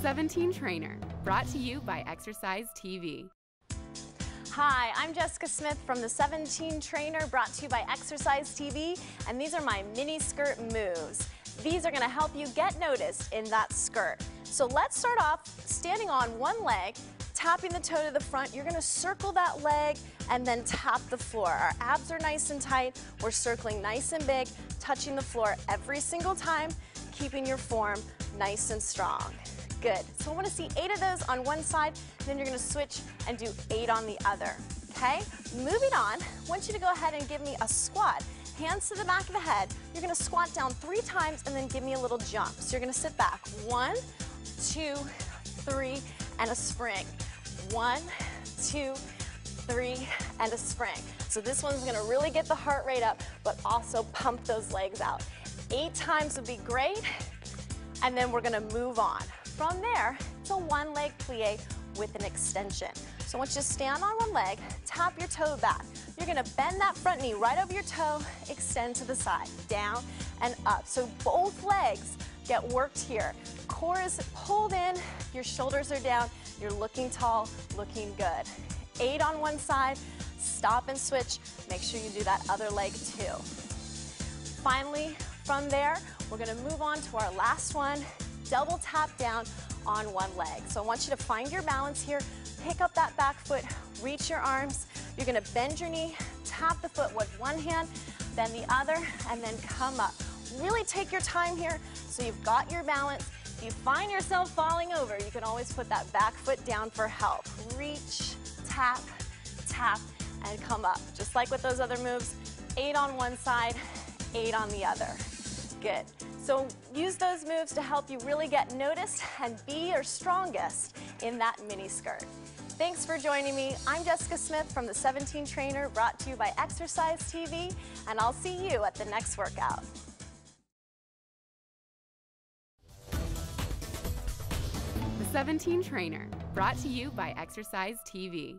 17 Trainer, brought to you by Exercise TV. Hi, I'm Jessica Smith from the 17 Trainer, brought to you by Exercise TV, and these are my mini skirt moves. These are gonna help you get noticed in that skirt. So let's start off standing on one leg, tapping the toe to the front. You're gonna circle that leg and then tap the floor. Our abs are nice and tight. We're circling nice and big, touching the floor every single time, keeping your form nice and strong. Good. So I want to see eight of those on one side, then you're going to switch and do eight on the other. Okay? Moving on, I want you to go ahead and give me a squat. Hands to the back of the head. You're going to squat down three times and then give me a little jump. So you're going to sit back. One, two, three, and a spring. One, two, three, and a spring. So this one's going to really get the heart rate up, but also pump those legs out. Eight times would be great. And then we're going to move on. From there, it's a one leg plie with an extension. So once you stand on one leg, tap your toe back. You're gonna bend that front knee right over your toe, extend to the side, down and up. So both legs get worked here. Core is pulled in, your shoulders are down, you're looking tall, looking good. Eight on one side, stop and switch. Make sure you do that other leg too. Finally, from there, we're gonna move on to our last one, double tap down on one leg. So I want you to find your balance here, pick up that back foot, reach your arms. You're gonna bend your knee, tap the foot with one hand, then the other, and then come up. Really take your time here so you've got your balance. If you find yourself falling over, you can always put that back foot down for help. Reach, tap, tap, and come up. Just like with those other moves, eight on one side, eight on the other. Good. So use those moves to help you really get noticed and be your strongest in that mini skirt. Thanks for joining me. I'm Jessica Smith from the 17 Trainer, brought to you by Exercise TV, and I'll see you at the next workout. The 17 Trainer, brought to you by Exercise TV.